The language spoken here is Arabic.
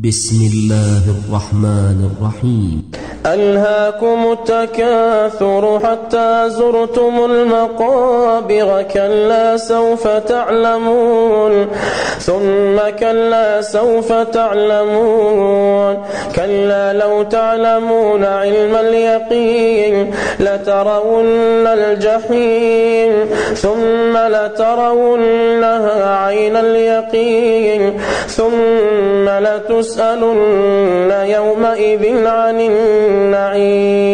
بسم الله الرحمن الرحيم. ألهاكم التكاثر حتى زرتم المقابر كلا سوف تعلمون. ثم كلا سوف تعلمون. كلا لو تعلمون علم اليقين لترون الجحيم. ثم لترونها عين اليقين. ثم لتسألن يومئذ عن النعيم.